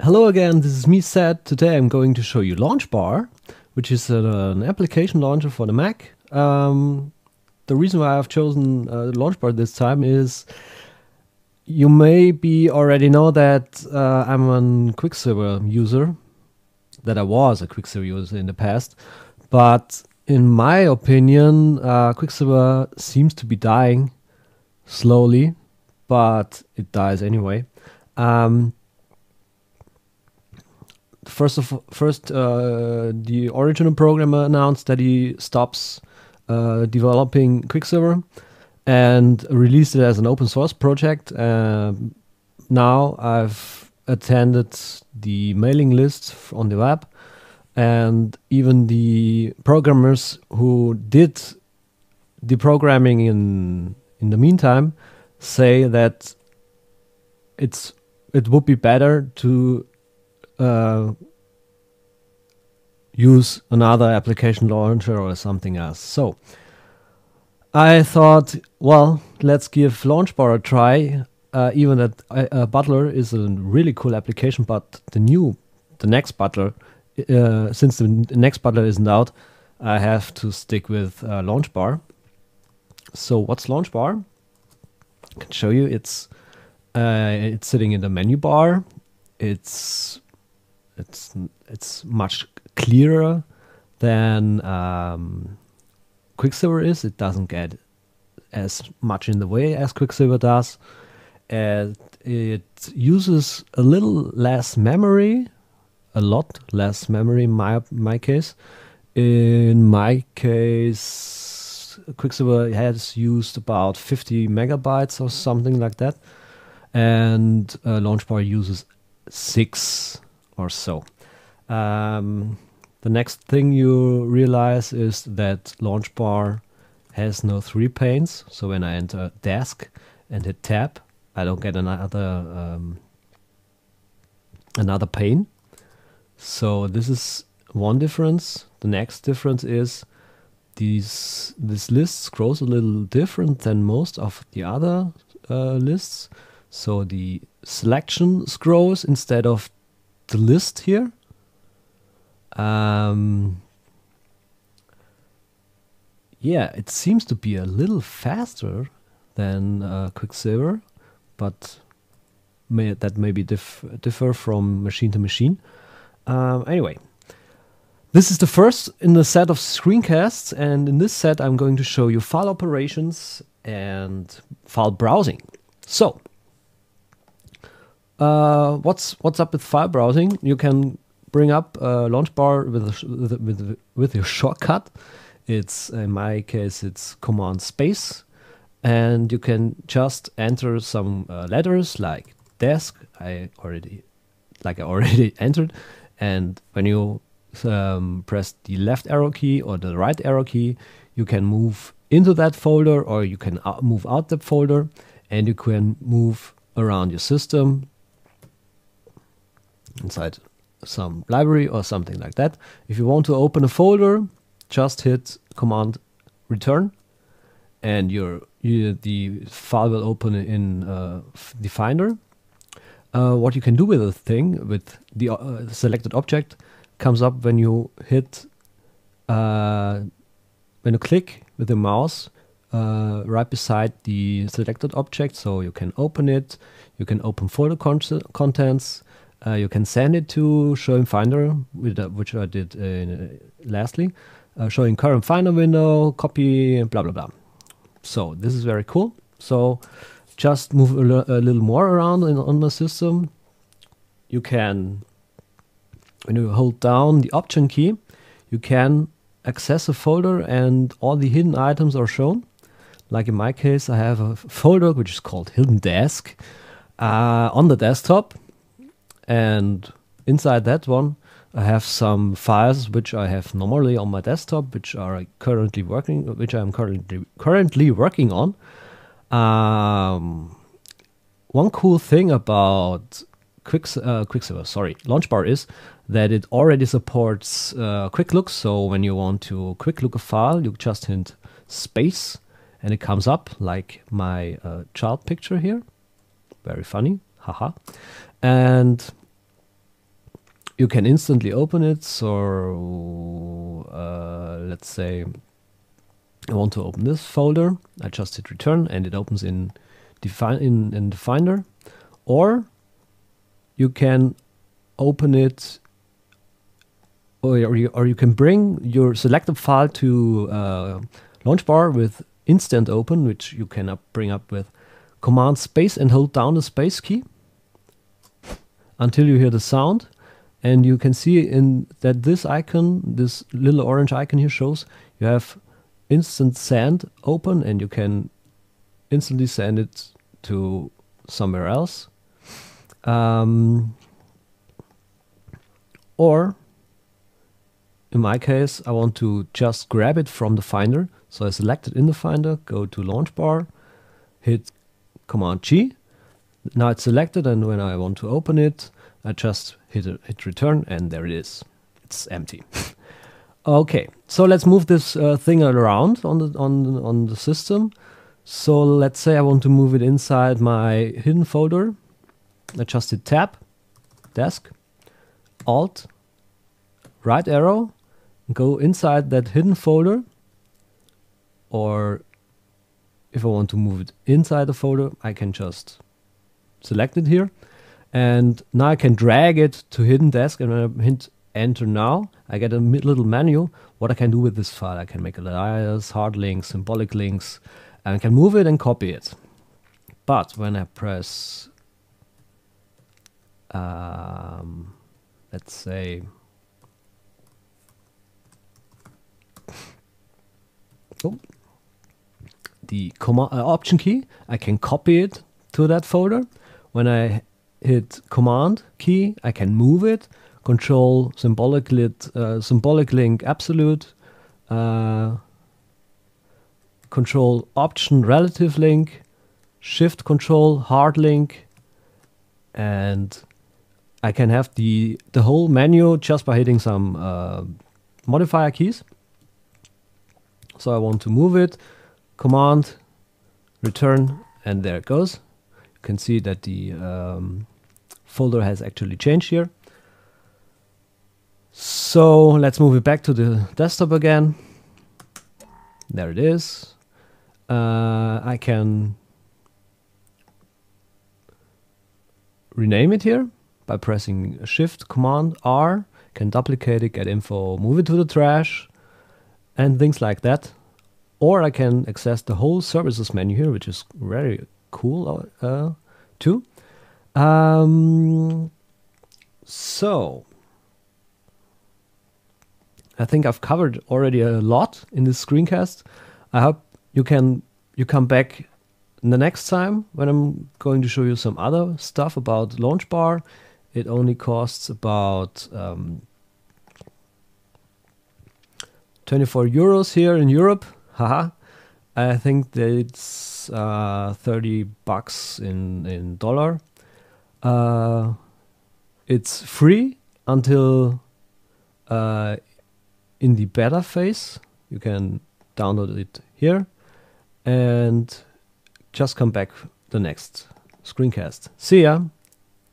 Hello again, this is me, Zett. Today I'm going to show you Launchbar, which is an, an application launcher for the Mac. Um, the reason why I've chosen uh, Launchbar this time is you maybe already know that uh, I'm a Quicksilver user, that I was a Quicksilver user in the past, but in my opinion, uh, Quicksilver seems to be dying slowly, but it dies anyway. Um, first of first, uh, the original programmer announced that he stops uh, developing Quicksilver and released it as an open source project. Um, now I've attended the mailing list on the web, and even the programmers who did the programming in in the meantime say that it's it would be better to uh, use another application launcher or something else. So I thought, well, let's give Launchbar a try. Uh, even that uh, Butler is a really cool application, but the new, the next Butler, uh, since the next Butler isn't out, I have to stick with uh, Launchbar. So what's Launchbar? I can show you. It's uh, it's sitting in the menu bar. It's it's it's much clearer than um, Quicksilver is. It doesn't get as much in the way as Quicksilver does. And it uses a little less memory, a lot less memory in my, my case. In my case, Quicksilver has used about 50 megabytes or something like that. And uh, Launchbar uses 6 or so. Um, the next thing you realize is that launch bar has no three panes. So when I enter desk and hit tab, I don't get another um, another pane. So this is one difference. The next difference is these this list scrolls a little different than most of the other uh, lists. So the selection scrolls instead of the list here. Um, yeah, it seems to be a little faster than uh, Quicksilver, but may, that may be dif differ from machine to machine. Um, anyway, this is the first in the set of screencasts, and in this set I'm going to show you file operations and file browsing. So, uh, what's what's up with file browsing? You can bring up a launch bar with a, with, with, with your shortcut. It's in my case it's command space, and you can just enter some uh, letters like desk. I already like I already entered, and when you um, press the left arrow key or the right arrow key, you can move into that folder or you can move out the folder, and you can move around your system inside some library or something like that. If you want to open a folder, just hit command return and your you, the file will open in uh, the Finder. Uh, what you can do with the thing, with the uh, selected object, comes up when you hit, uh, when you click with the mouse uh, right beside the selected object. So you can open it, you can open folder con contents, uh, you can send it to showing Finder, which I did uh, lastly, uh, showing current Finder window, copy, blah blah blah. So this is very cool. So just move a, little more around in, on the system. You can, when you hold down the Option key, you can access a folder and all the hidden items are shown. Like in my case, I have a folder which is called Hidden Desk uh, on the desktop and inside that one I have some files which I have normally on my desktop which are currently working which I'm currently currently working on um, one cool thing about Quicks, uh, Quicksilver, sorry, Launchbar is that it already supports uh, quick look. So when you want to quick look a file, you just hit space and it comes up like my uh, child picture here. Very funny, haha. And you can instantly open it. So uh, let's say I want to open this folder. I just hit return and it opens in, in, in the Finder. Or you can open it or you, or you can bring your selected file to uh, Launchbar with instant open, which you can up bring up with command space and hold down the space key until you hear the sound. And you can see in that this icon, this little orange icon here shows you have instant send open and you can instantly send it to somewhere else. Um, or in my case, I want to just grab it from the Finder. So I select it in the Finder, go to Launch Bar, hit Command G. Now it's selected, and when I want to open it, I just hit, a, hit return, and there it is. It's empty. okay, so let's move this uh, thing around on the on on the system. So let's say I want to move it inside my hidden folder. I just hit Tab, Desk, Alt, right arrow, go inside that hidden folder or if I want to move it inside the folder I can just select it here and now I can drag it to hidden desk and when I hit enter now I get a little menu what I can do with this file I can make a alias, hard links, symbolic links and I can move it and copy it but when I press um, let's say oh, the uh, option key. I can copy it to that folder. When I hit command key, I can move it. Control symbolic lit, uh, symbolic link absolute. Uh, control option relative link. Shift control hard link. And I can have the the whole menu just by hitting some uh, modifier keys. So I want to move it, command, return, and there it goes. Can see that the um, folder has actually changed here. So let's move it back to the desktop again. There it is. Uh, I can rename it here by pressing Shift Command R. Can duplicate it, get info, move it to the trash, and things like that. Or I can access the whole services menu here, which is very cool uh, too. Um, so I think I've covered already a lot in this screencast. I hope you can you come back the next time when I'm going to show you some other stuff about Launchbar. It only costs about um, 24 euros here in Europe. Haha. I think that it's uh, 30 bucks in, in dollar. Uh, it's free until uh, in the beta phase. You can download it here and just come back the next screencast. See ya!